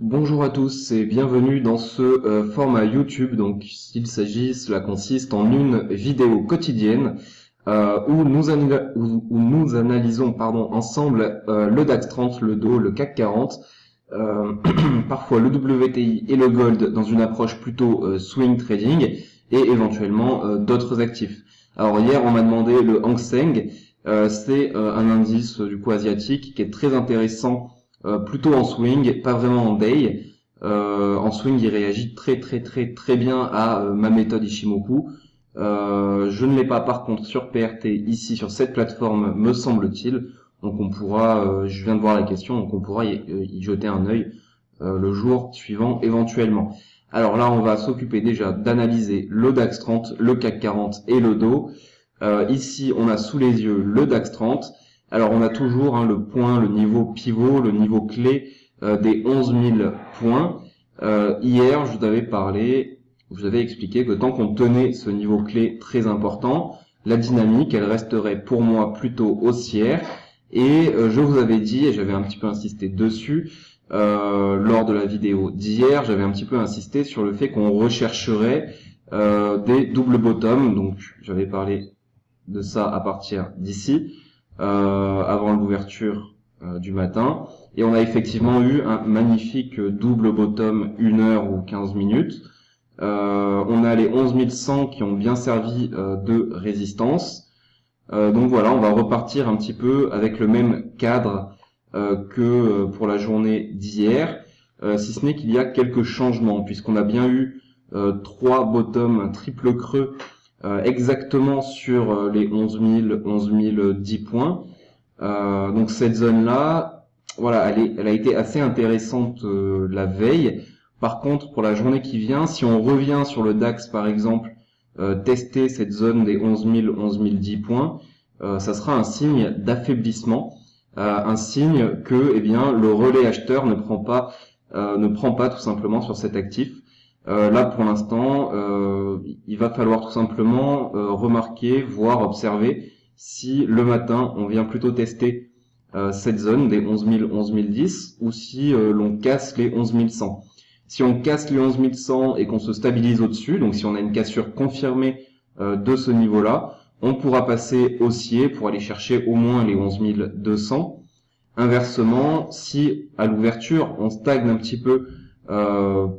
Bonjour à tous et bienvenue dans ce euh, format YouTube. Donc, s'il s'agit, cela consiste en une vidéo quotidienne euh, où, nous analysons pardon, ensemble euh, le DAX 30, le DO, le CAC 40, parfois le WTI et le Gold dans une approche plutôt swing trading et éventuellement d'autres actifs. Alors hier, on m'a demandé le Hang Seng. C'est un indice du coup asiatique qui est très intéressant euh, plutôt en swing, pas vraiment en day. Euh, en swing, il réagit très très très très bien à euh, ma méthode Ishimoku. je ne l'ai pas par contre sur PRT ici sur cette plateforme, me semble-t-il. Donc on pourra, je viens de voir la question, donc on pourra y, jeter un œil le jour suivant éventuellement. Alors là, on va s'occuper déjà d'analyser le DAX 30, le CAC 40 et le DO. ici, on a sous les yeux le DAX 30. Alors on a toujours hein, le point, le niveau pivot, le niveau clé euh, des 11 000 points. Euh, hier, je vous avais parlé, je vous avais expliqué que tant qu'on tenait ce niveau clé très important, la dynamique, elle resterait pour moi plutôt haussière. Et euh, je vous avais dit, et j'avais un petit peu insisté dessus, lors de la vidéo d'hier, j'avais un petit peu insisté sur le fait qu'on rechercherait des doubles bottoms. Donc j'avais parlé de ça à partir d'ici. Euh, avant l'ouverture euh, du matin. Et on a effectivement eu un magnifique double bottom 1 heure ou 15 minutes. Euh, on a les 11100 qui ont bien servi de résistance. donc voilà, on va repartir un petit peu avec le même cadre que pour la journée d'hier, si ce n'est qu'il y a quelques changements, puisqu'on a bien eu trois bottoms, triple creux euh, exactement sur euh, les 11 000, 11 010 points. Euh, donc cette zone-là, voilà, elle, est, elle a été assez intéressante la veille. Par contre, pour la journée qui vient, si on revient sur le DAX par exemple, tester cette zone des 11 000, 11 010 points, ça sera un signe d'affaiblissement, un signe que eh bien, le relais acheteur ne prend pas, ne prend pas tout simplement sur cet actif. Euh, là, pour l'instant, euh, il va falloir tout simplement euh, remarquer, voir, observer si le matin, on vient plutôt tester cette zone des 11 000, 11 010 ou si l'on casse les 11 100. Si on casse les 11 100 et qu'on se stabilise au-dessus, donc si on a une cassure confirmée de ce niveau-là, on pourra passer haussier pour aller chercher au moins les 11 200. Inversement, si à l'ouverture, on stagne un petit peu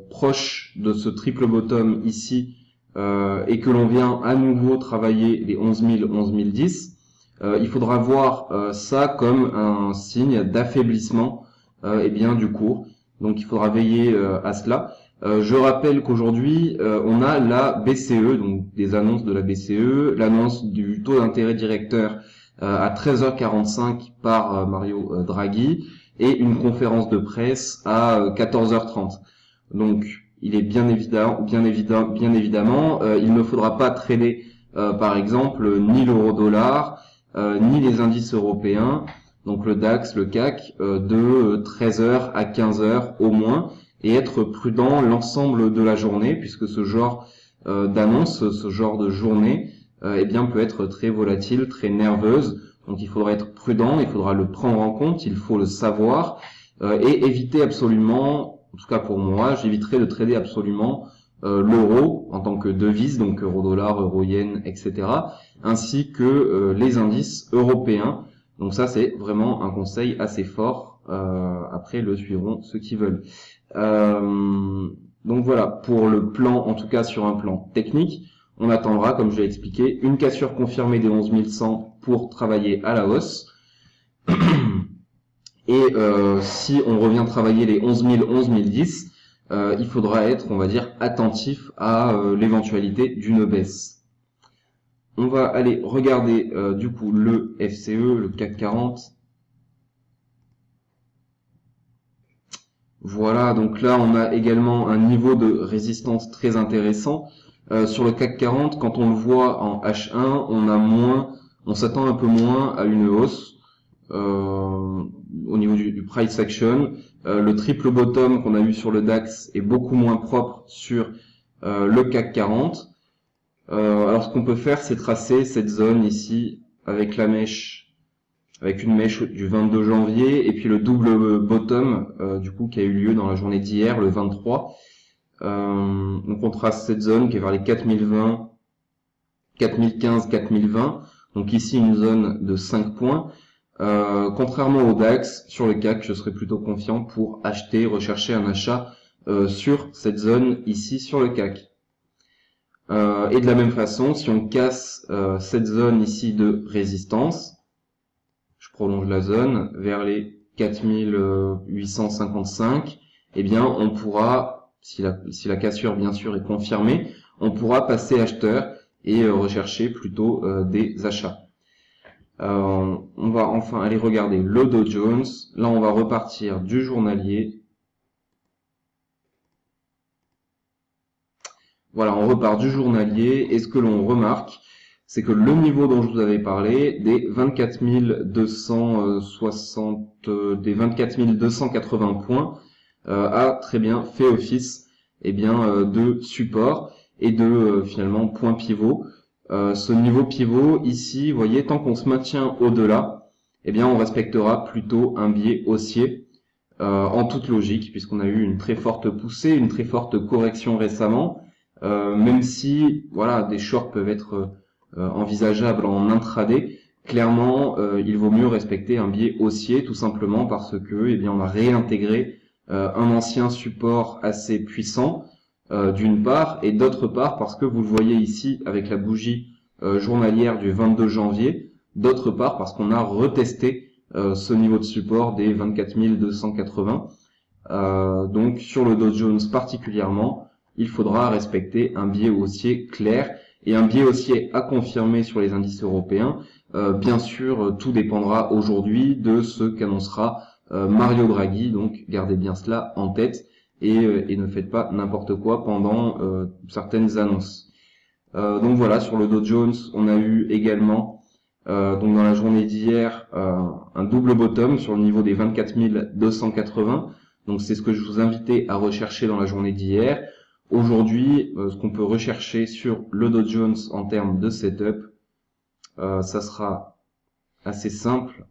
proche de ce triple bottom ici euh, et que l'on vient à nouveau travailler les 11 000, 11 010, il faudra voir euh, ça comme un signe d'affaiblissement et bien du cours. Donc il faudra veiller à cela. je rappelle qu'aujourd'hui, on a la BCE, donc des annonces de la BCE, l'annonce du taux d'intérêt directeur à 13h45 par Mario Draghi, et une conférence de presse à 14h30. Euh, Donc il est bien évident, bien évident, bien évidemment, euh, il ne faudra pas trader euh, par exemple ni l'euro dollar, ni les indices européens, donc le DAX, le CAC, de 13h à 15h au moins, et être prudent l'ensemble de la journée, puisque ce genre d'annonce, ce genre de journée, eh bien peut être très volatile, très nerveuse. Donc il faudra être prudent, il faudra le prendre en compte, il faut le savoir euh, et éviter absolument, en tout cas pour moi, j'éviterai de trader absolument euh, l'euro en tant que devise, donc euro-dollar, euro-yen, etc., ainsi que euh, les indices européens. Donc ça c'est vraiment un conseil assez fort. après le suivront ceux qui veulent. donc voilà pour le plan, en tout cas sur un plan technique on attendra, comme je l'ai expliqué, une cassure confirmée des 11100 pour travailler à la hausse. Et euh, si on revient travailler les 11000, 11010, euh, il faudra être, on va dire, attentif à euh, l'éventualité d'une baisse. On va aller regarder du coup le FCE, le CAC 40. Voilà, donc là on a également un niveau de résistance très intéressant. Euh, sur le CAC 40, quand on le voit en H1, on a moins, on s'attend un peu moins à une hausse euh, au niveau du, price action. Euh, le triple bottom qu'on a eu sur le DAX est beaucoup moins propre sur le CAC 40. alors ce qu'on peut faire, c'est tracer cette zone ici avec la mèche avec une mèche du 22 janvier et puis le double bottom du coup qui a eu lieu dans la journée d'hier, le 23. on contraste cette zone qui est vers les 4020, 4015, 4020. Donc ici une zone de 5 points. Euh, contrairement au DAX, sur le CAC, je serais plutôt confiant pour acheter, rechercher un achat euh, sur cette zone ici sur le CAC. Euh, et de la même façon, si on casse cette zone ici de résistance, je prolonge la zone vers les 4855, eh bien on pourra, si la, si la cassure bien sûr est confirmée, on pourra passer acheteur et rechercher plutôt des achats. Euh, on va enfin aller regarder le Dow Jones. Là, on va repartir du journalier. Voilà, on repart du journalier. Et ce que l'on remarque, c'est que le niveau dont je vous avais parlé, des 24 260, euh, des 24 280 points, euh, a très bien fait office eh bien, de support et de finalement point pivot. Euh, ce niveau pivot ici, vous voyez, tant qu'on se maintient au-delà, eh bien on respectera plutôt un biais haussier euh, en toute logique, puisqu'on a eu une très forte poussée, une très forte correction récemment, euh, même si voilà des shorts peuvent être envisageables en intraday, clairement il vaut mieux respecter un biais haussier tout simplement parce que eh bien on a réintégré un ancien support assez puissant euh, d'une part, et d'autre part parce que vous le voyez ici avec la bougie euh, journalière du 22 janvier, d'autre part parce qu'on a retesté euh, ce niveau de support des 24 280. donc sur le Dow Jones particulièrement, il faudra respecter un biais haussier clair et un biais haussier à confirmer sur les indices européens. bien sûr, tout dépendra aujourd'hui de ce qu'annoncera Mario Draghi, donc gardez bien cela en tête. Euh, et, ne faites pas n'importe quoi pendant euh, certaines annonces. Euh, donc voilà, sur le Dow Jones, on a eu également donc dans la journée d'hier un double bottom sur le niveau des 24 280. Donc c'est ce que je vous invitais à rechercher dans la journée d'hier. Aujourd'hui, ce qu'on peut rechercher sur le Dow Jones en termes de setup, ça sera assez simple.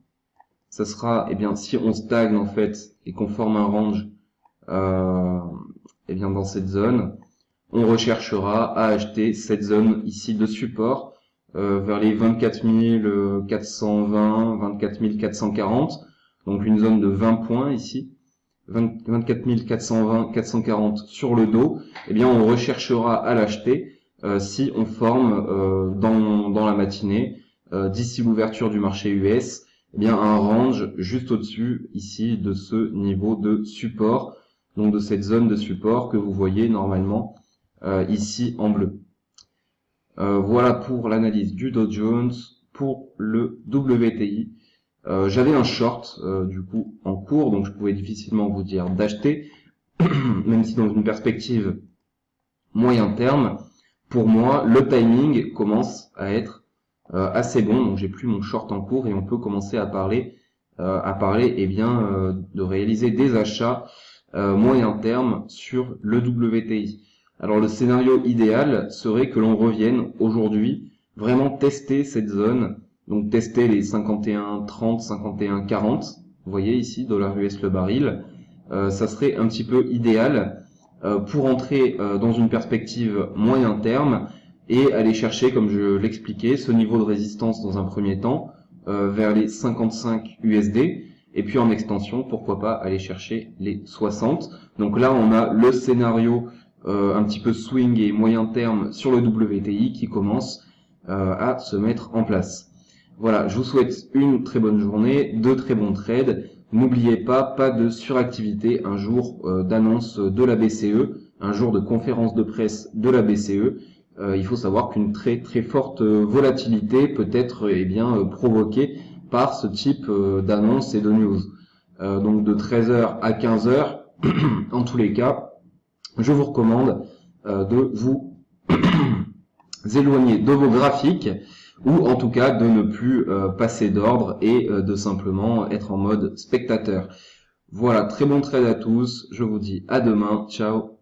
Ça sera, eh bien, si on stagne en fait et qu'on forme un range euh, et bien dans cette zone, on recherchera à acheter cette zone ici de support euh, vers les 24 420, 24 440, donc une zone de 20 points ici. 24 420, 440 sur le dos, eh bien on recherchera à l'acheter euh, si on forme euh, dans, dans la matinée, d'ici l'ouverture du marché US, eh bien un range juste au-dessus ici de ce niveau de support donc de cette zone de support que vous voyez normalement euh, ici en bleu. Euh, voilà pour l'analyse du Dow Jones. Pour le WTI, euh, j'avais un short du coup en cours, donc je pouvais difficilement vous dire d'acheter, même si dans une perspective moyen terme, pour moi, le timing commence à être assez bon. Donc j'ai plus mon short en cours et on peut commencer à parler, à parler, eh bien, de réaliser des achats euh, moyen terme sur le WTI. Alors le scénario idéal serait que l'on revienne aujourd'hui vraiment tester cette zone, donc tester les 51 30, 51 40. Vous voyez ici dollar US le baril, euh, ça serait un petit peu idéal euh, pour entrer dans une perspective moyen terme et aller chercher, comme je l'expliquais, ce niveau de résistance dans un premier temps vers les 55 USD et puis en extension, pourquoi pas aller chercher les 60. Donc là, on a le scénario euh, un petit peu swing et moyen terme sur le WTI qui commence euh, à se mettre en place. Voilà, je vous souhaite une très bonne journée, de très bons trades. N'oubliez pas, pas de suractivité un jour euh, d'annonce de la BCE, un jour de conférence de presse de la BCE. il faut savoir qu'une très très forte volatilité peut être eh bien provoquée par ce type euh, d'annonce et de news. Euh, donc de 13h à 15h, en tous les cas, je vous recommande euh, de vous éloigner de vos graphiques ou en tout cas de ne plus passer d'ordre et de simplement être en mode spectateur. Voilà, très bon trade à tous, je vous dis à demain, ciao